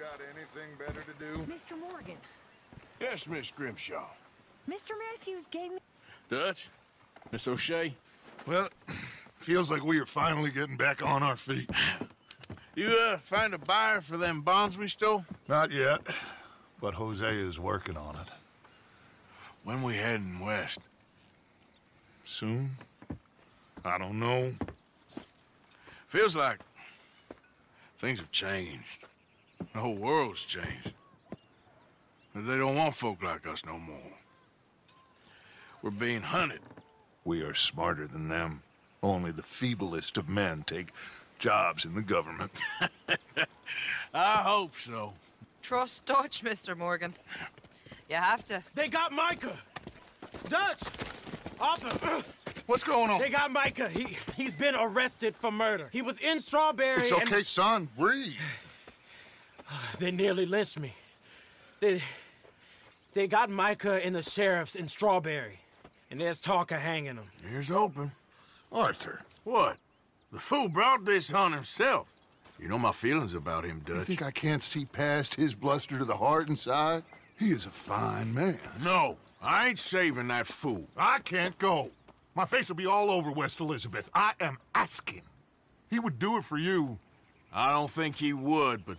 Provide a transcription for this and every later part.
got anything better to do? Mr. Morgan, Yes, Miss Grimshaw. Mr. Matthews gave me... Dutch? Miss O'Shea? Well, feels like we are finally getting back on our feet. You, uh, find a buyer for them bonds we stole? Not yet, but Hosea is working on it. When we heading west? Soon? I don't know. Feels like things have changed. The whole world's changed. But they don't want folk like us no more. We're being hunted. We are smarter than them. Only the feeblest of men take jobs in the government. I hope so. Trust Dutch, Mr. Morgan. You have to. They got Micah! Dutch! Arthur! Uh, What's going on? They got Micah. He, he's been arrested for murder. He was in Strawberry It's and- okay, son. Breathe. They nearly lynched me. They, they got Micah and the sheriffs in Strawberry. And there's talk of hanging them. Here's open. Arthur, What? The fool brought this on himself. You know my feelings about him, Dutch. you Dutch. think I can't see past his bluster to the heart inside? He is a fine man. No, I ain't saving that fool. I can't go. My face will be all over West Elizabeth. I am asking. He would do it for you, I don't think he would, but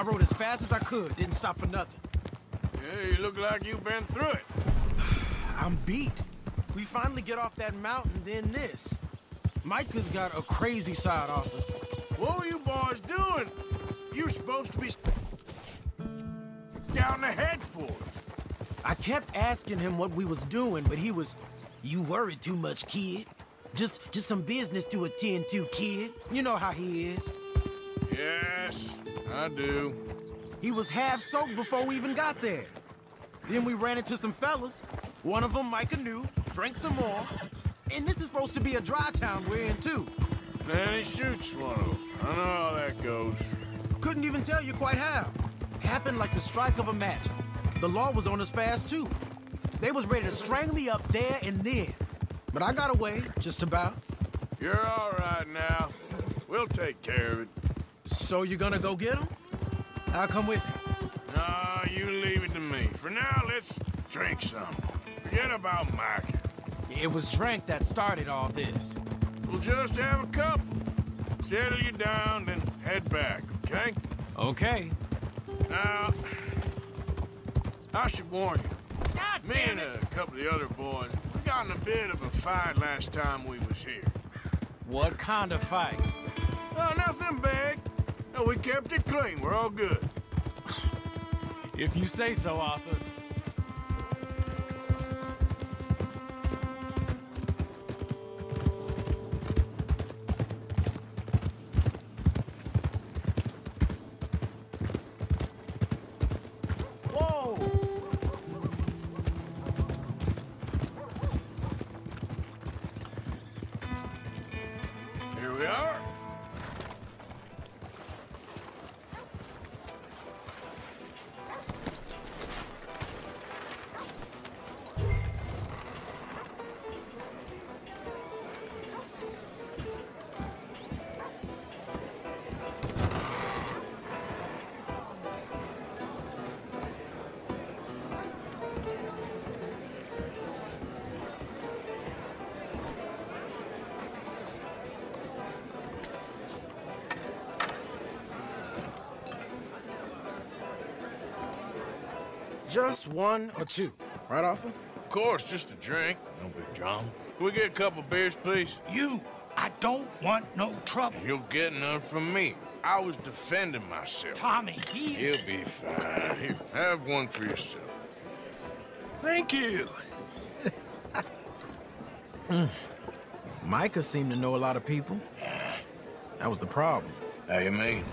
I rode as fast as I could, didn't stop for nothing. Yeah, you look like you've been through it. I'm beat. We finally get off that mountain, then this. Micah's got a crazy side off it. What were you boys doing? You're supposed to be down the head for it. I kept asking him what we was doing, but he was, you worry too much, kid. Just, just some business to attend to, kid. You know how he is. Yes, I do. He was half soaked before we even got there. Then we ran into some fellas. One of them Micah knew, drank some more. And this is supposed to be a dry town we're in, too. Then he shoots one of them. I know how that goes. Couldn't even tell you quite how. Happened like the strike of a match. The law was on us fast, too. They was ready to strangle me up there and then. But I got away, just about. You're all right now. We'll take care of it. So you gonna go get him? I'll come with you. No, you leave it to me. For now, let's drink some. Forget about Mike. It was drink that started all this. We'll just have a couple. Settle you down, then head back, okay? Okay. Now, I should warn you. Me and a couple of the other boys, we got in a bit of a fight last time we was here. What kind of fight? Oh, nothing big. We kept it clean. We're all good. If you say so, Arthur. Just one or two, right, Arthur? Of course, just a drink. No big drama. Can we get a couple beers, please? You! I don't want no trouble. You'll get none from me. I was defending myself. Tommy, he's... He'll be fine. Here, have one for yourself. Thank you. Micah seemed to know a lot of people. That was the problem. How you mean?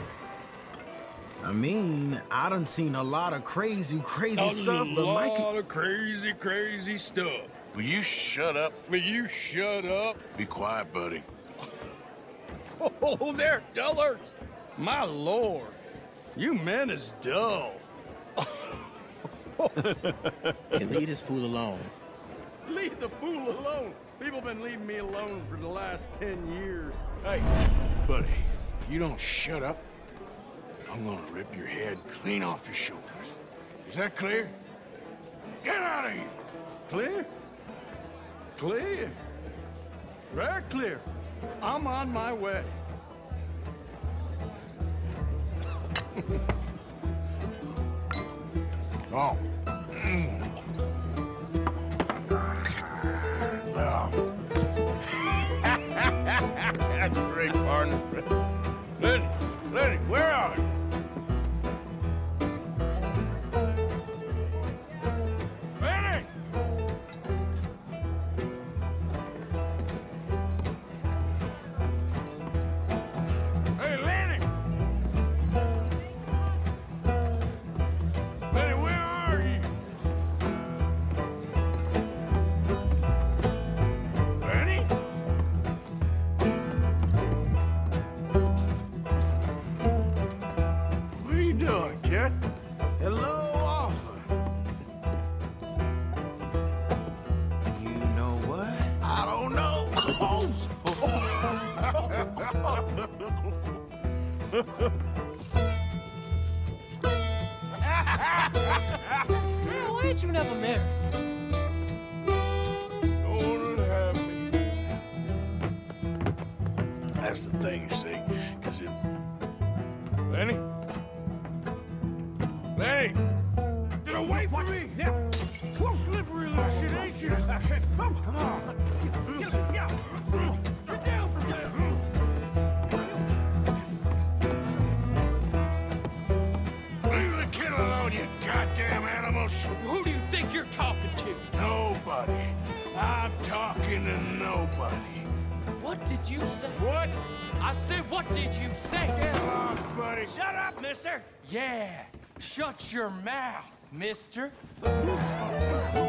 I mean, I done seen a lot of crazy, crazy stuff, but Micah... of crazy, crazy stuff. Will you shut up? Will you shut up? Be quiet, buddy. Oh, they're dullards. My lord. You men is dull. Hey, leave this fool alone. Leave the fool alone. People been leaving me alone for the last ten years. Hey, buddy, if you don't shut up, I'm gonna rip your head clean off your shoulders. Is that clear? Get out of here! Clear? Clear. Very clear. I'm on my way. Oh. Mm. Oh. That's great, partner. Man, why ain't you never married? Don't have me. That's the thing, you see, because it. Lenny? Lenny! Get away from me! Yeah. Whoa, slippery little shit, ain't you? Come, come on. Get, get, get Who do you think you're talking to? Nobody. I'm talking to nobody. What did you say? What? I said, what did you say? Get lost, buddy. Shut up, mister. Yeah, shut your mouth, mister.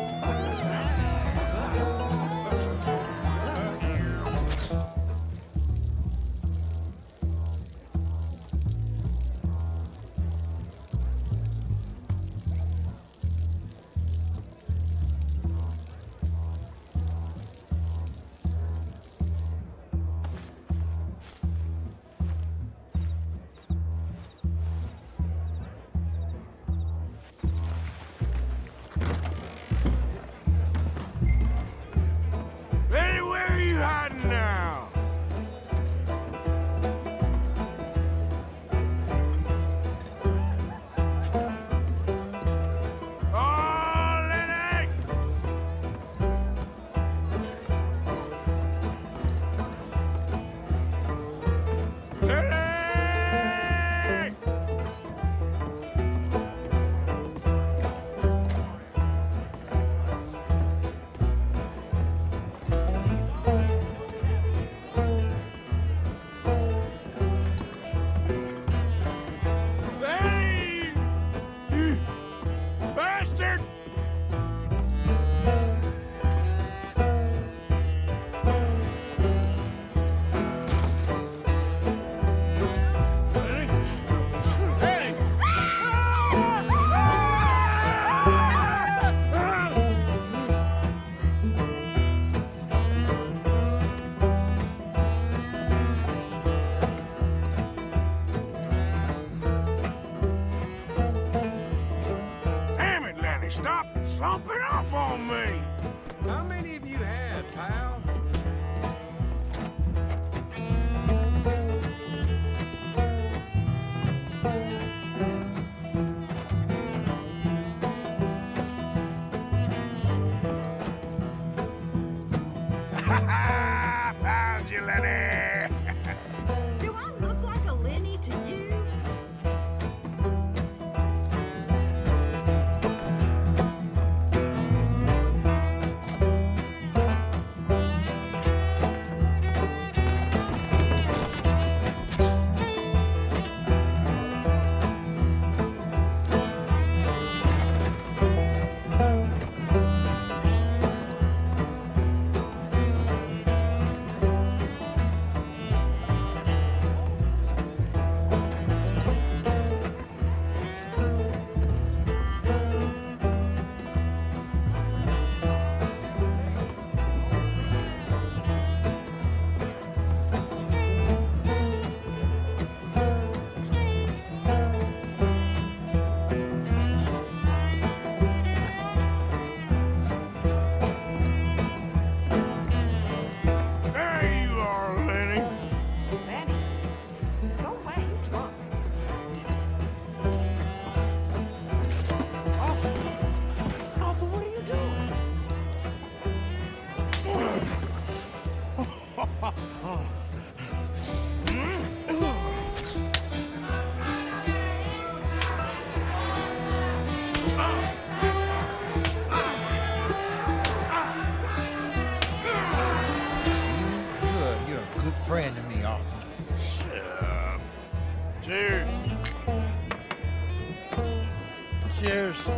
Cheers.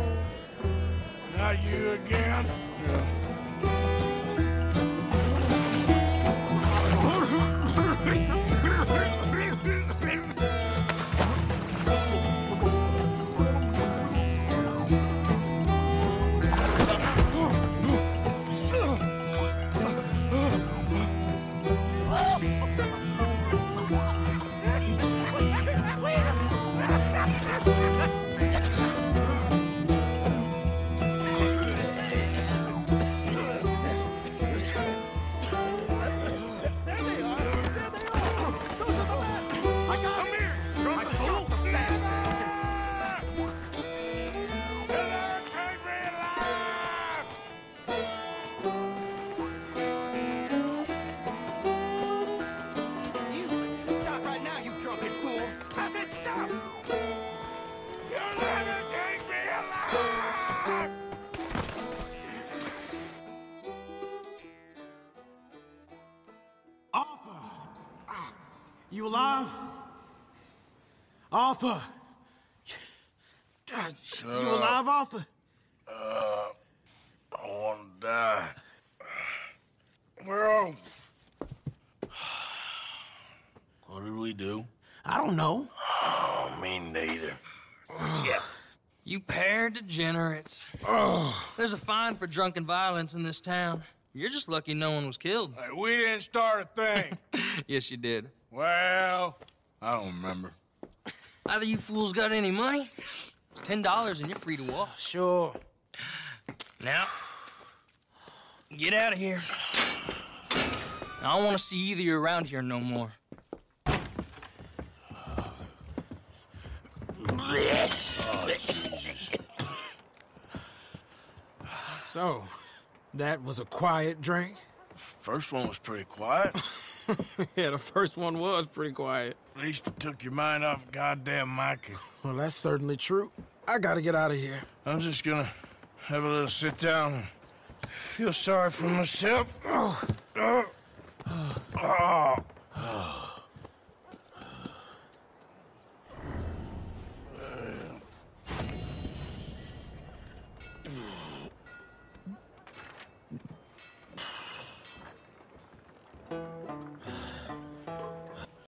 Not you again? Come Arthur! God, you alive, Arthur? Uh, I want to die. Where are we? What did we do? I don't know. Oh, me neither. Yeah. You pair of degenerates. There's a fine for drunken violence in this town. You're just lucky no one was killed. Hey, we didn't start a thing. yes, you did. well, I don't remember. Either you fools got any money, it's ten dollars and you're free to walk. Sure. Now, get out of here. I don't want to see either of you around here no more. So, that was a quiet drink? First one was pretty quiet. yeah, the first one was pretty quiet. At least it took your mind off goddamn Mikey. Well, that's certainly true. I gotta get out of here. I'm just gonna have a little sit down and feel sorry for myself. Oh. Oh. oh.